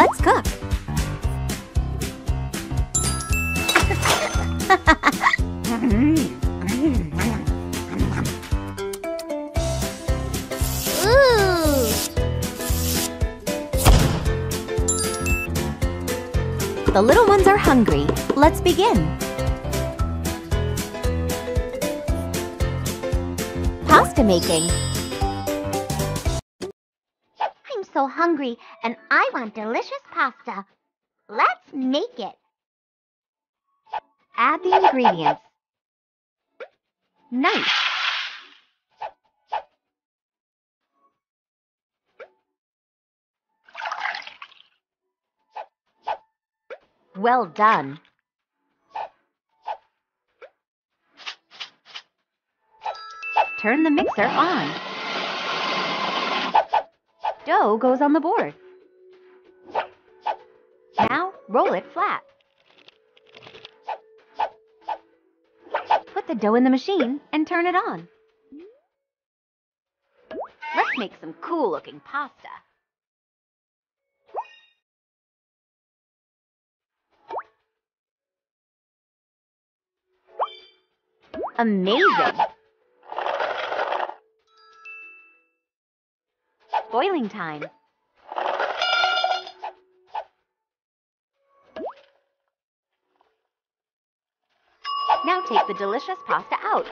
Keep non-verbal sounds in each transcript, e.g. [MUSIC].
Let's cook. The little ones are hungry. Let's begin. Pasta making. So hungry and I want delicious pasta. Let's make it. Add the ingredients. Nice. Well done. Turn the mixer on. Dough goes on the board. Now roll it flat. Put the dough in the machine and turn it on. Let's make some cool looking pasta. Amazing! Boiling time. Now take the delicious pasta out.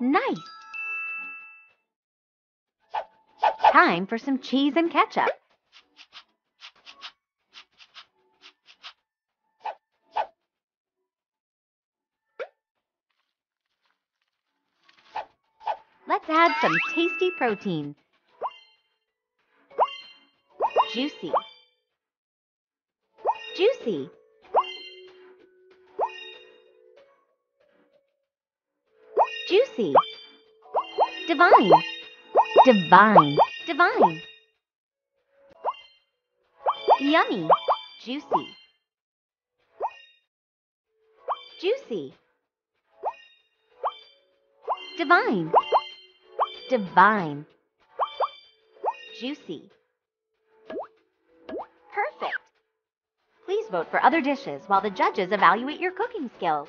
Nice! Time for some cheese and ketchup. Let's add some tasty protein. Juicy. Juicy. Juicy. Divine. Divine. Divine. Yummy. Juicy. Juicy. Divine. Divine. Juicy. Perfect. Please vote for other dishes while the judges evaluate your cooking skills.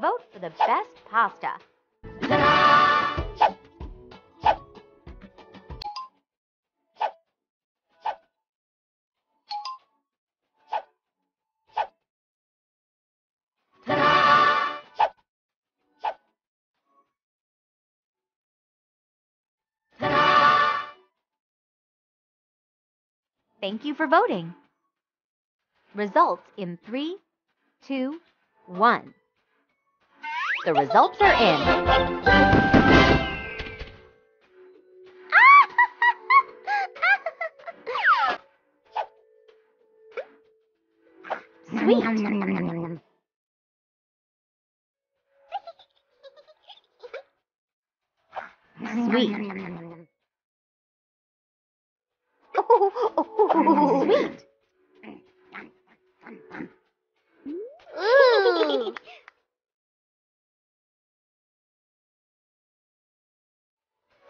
Vote for the best pasta. Thank you for voting. Results in three, two, one. The results are in. Sweet. Sweet. Ooh.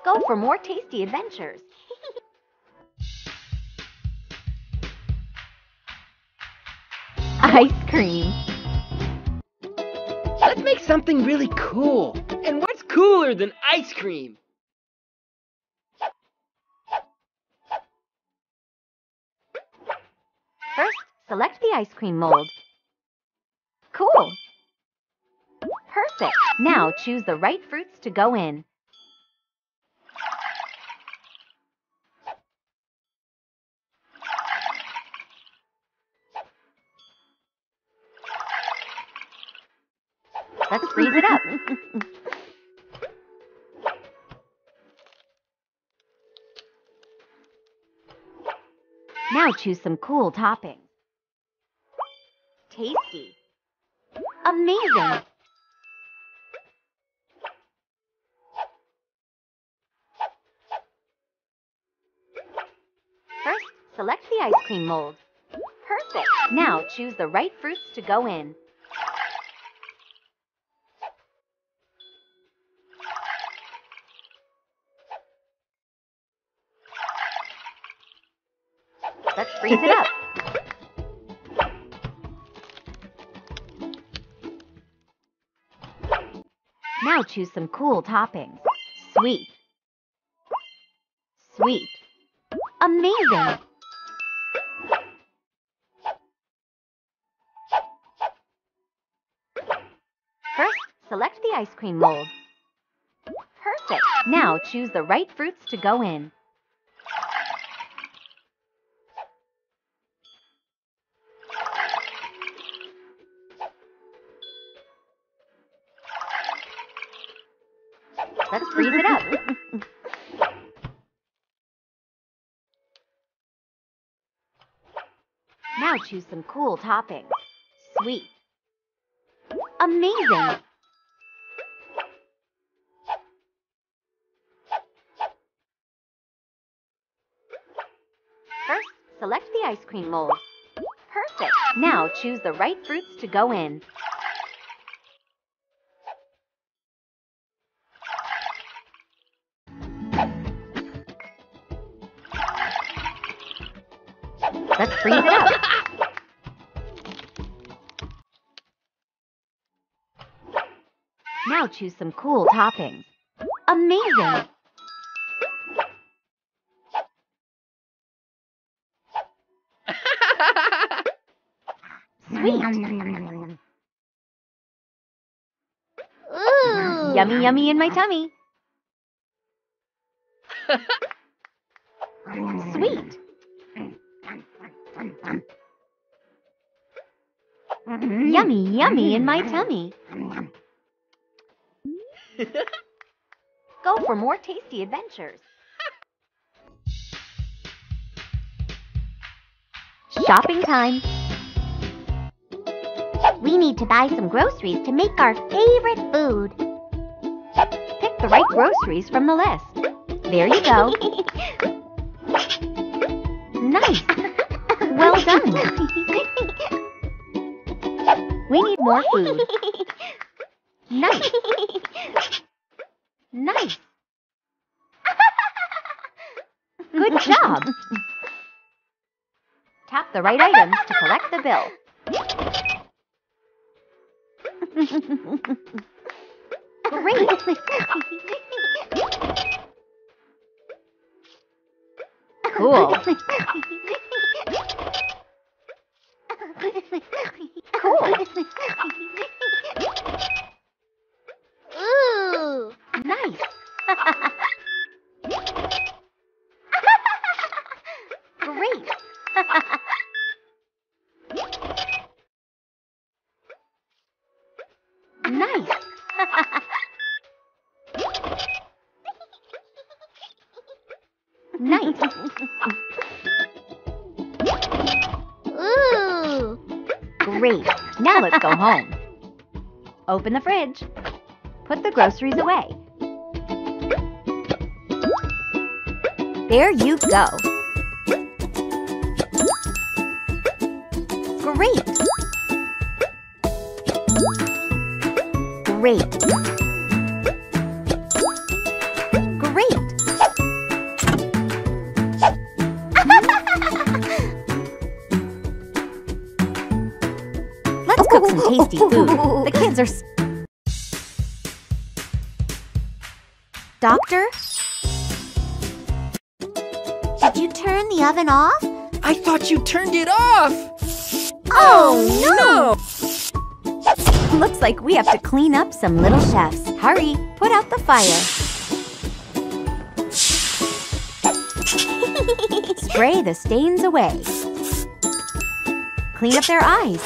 Go for more tasty adventures. [LAUGHS] Ice cream. Let's make something really cool. And what's cooler than ice cream? First, select the ice cream mold. Cool. Perfect. Now choose the right fruits to go in. Let's freeze it up. Now choose some cool toppings. Tasty. Amazing. First, select the ice cream mold. Perfect. Now choose the right fruits to go in. Let's freeze it up. Now choose some cool toppings. Sweet. Sweet. Amazing. First, select the ice cream mold. Perfect. Now choose the right fruits to go in. Now choose some cool toppings. Sweet. Amazing. First, select the ice cream mold. Perfect. Now choose the right fruits to go in. Let's freeze it Now choose some cool toppings. Amazing! Sweet! Ooh. Yummy, yummy in my tummy. Sweet! Yummy, yummy in my tummy. [LAUGHS] Go for more tasty adventures. Shopping time. We need to buy some groceries to make our favorite food. Pick the right groceries from the list. There you go. Nice. Well done. We need more food. Nice. The right items to collect the bill. Great. Cool. Cool. Ooh. Nice. [LAUGHS] nice. Ooh. Great. Now let's go home. Open the fridge. Put the groceries away. There you go. Great. Great. Tasty food. The kids are. Doctor? Did you turn the oven off? I thought you turned it off! Oh, no! Looks like we have to clean up some little chefs. Hurry, put out the fire. [LAUGHS] Spray the stains away. Clean up their eyes.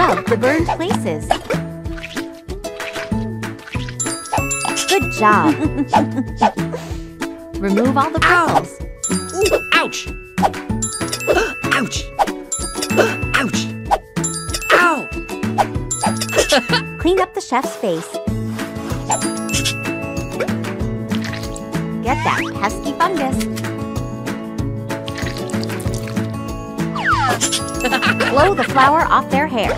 Rub the burned places. Good job. [LAUGHS] Remove all the. Ooh, ouch! [GASPS] ouch! [GASPS] ouch! Ow! [LAUGHS] Clean up the chef's face. Get that pesky fungus. Blow the flour off their hair.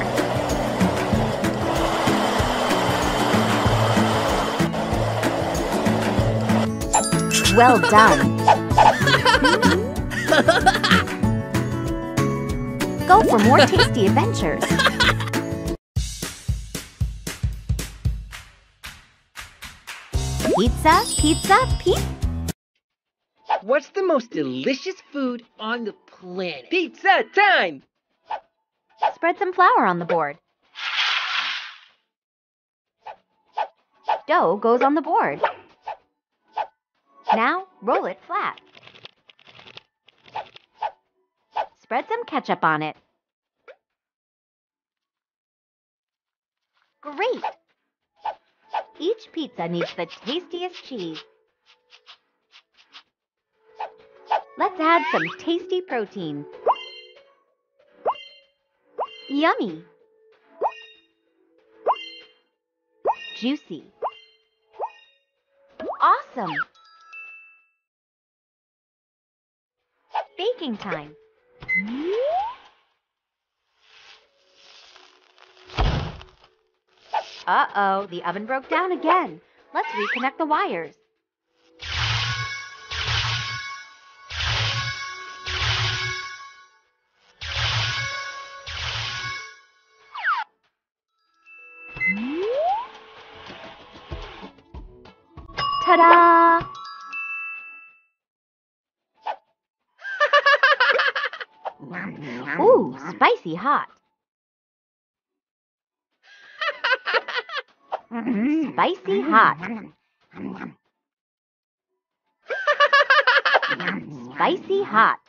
Well done. Go for more tasty adventures. Pizza, pizza, pizza. What's the most delicious food on the planet? Pizza time! Spread some flour on the board. Dough goes on the board. Now roll it flat. Spread some ketchup on it. Great! Each pizza needs the tastiest cheese. Let's add some tasty protein. Yummy! Juicy. Awesome! Baking time. Uh-oh, the oven broke down again. Let's reconnect the wires. Ta-da! [LAUGHS] Ooh, spicy hot. Spicy hot. Spicy hot.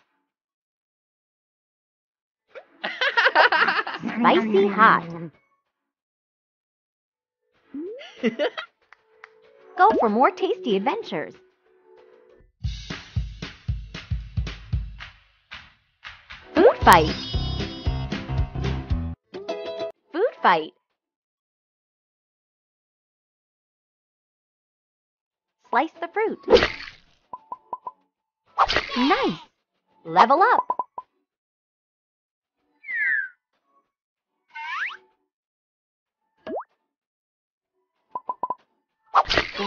Spicy hot. [LAUGHS] Go for more tasty adventures. Food fight. Food fight. Slice the fruit. Nice. Level up.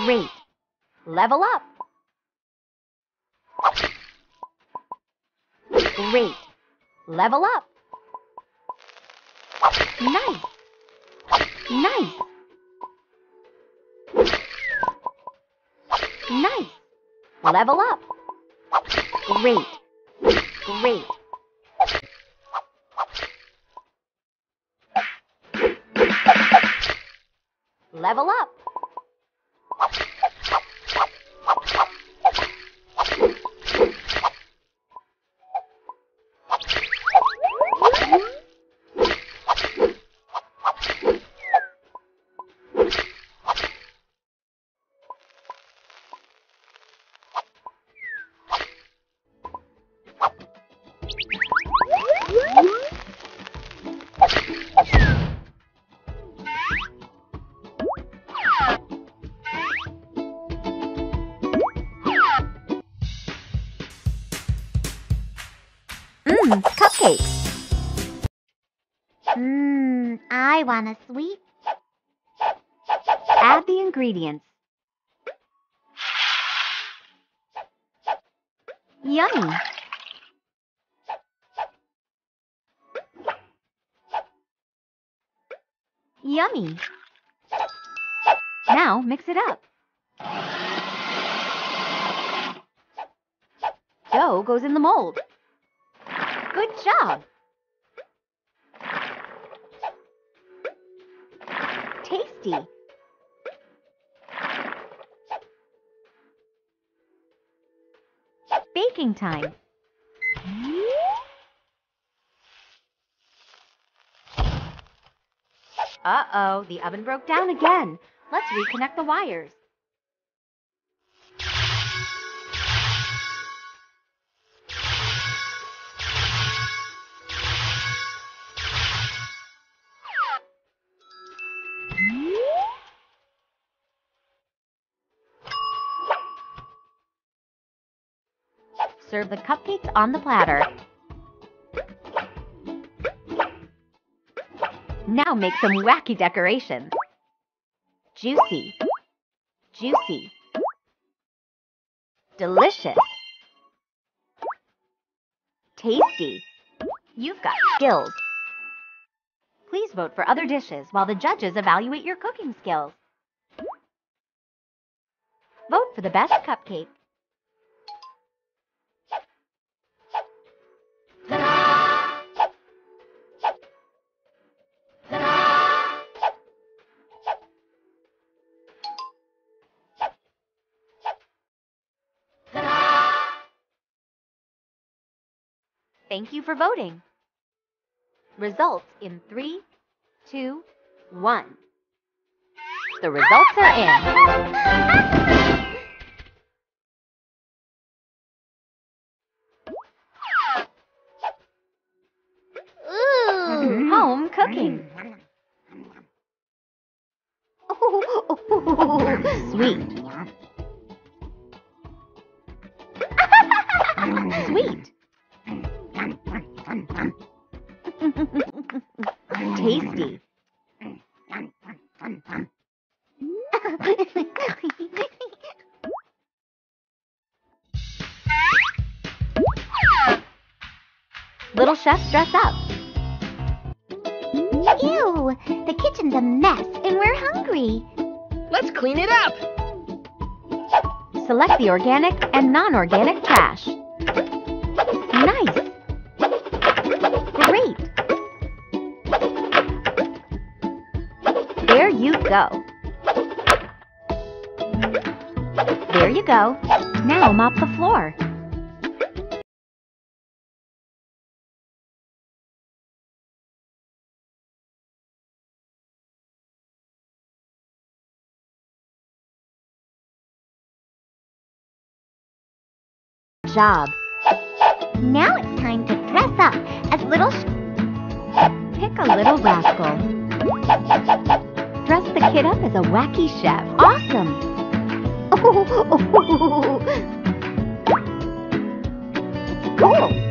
Great. Level up. Great. Level up. Nice. Nice. Nice. Level up. Great. Great. Level up. Mmm, cupcakes. Mmm, I want a sweet. Add the ingredients. Yummy. Yummy. Now mix it up. Dough goes in the mold. Good job. Tasty. Baking time. Uh-oh, the oven broke down again. Let's reconnect the wires. Serve the cupcakes on the platter. Now make some wacky decorations. Juicy. Juicy. Delicious. Tasty. You've got skills. Please vote for other dishes while the judges evaluate your cooking skills. Vote for the best cupcake. Thank you for voting. Results in three, two, one. The results are in. Ooh. Home cooking. [LAUGHS] Sweet. Sweet. Dress up. Ew, the kitchen's a mess and we're hungry. Let's clean it up. Select the organic and non-organic trash. Nice. Great. There you go. There you go. Now mop the floor. Job. Now it's time to dress up as little Pick a little rascal. Dress the kid up as a wacky chef. Awesome. [LAUGHS] Cool.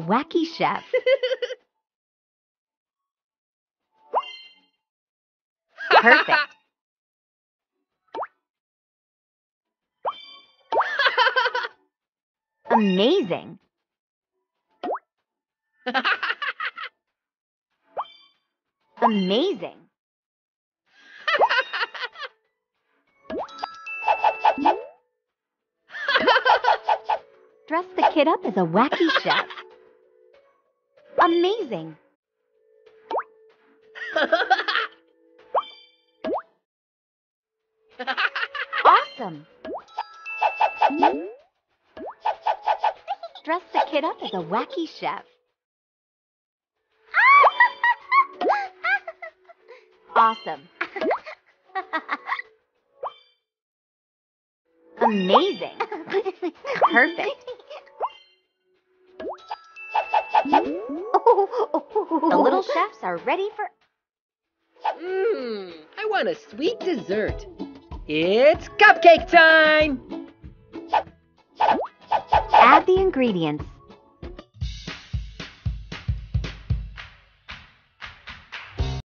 Kid up as a wacky chef. [LAUGHS] Perfect. [LAUGHS] Amazing. Amazing. [LAUGHS] Dress the kid up as a wacky chef. Amazing. Awesome. Dress the kid up as a wacky chef. Awesome. Amazing. Perfect. The little chefs are ready for. Mmm, I want a sweet dessert. It's cupcake time! Add the ingredients.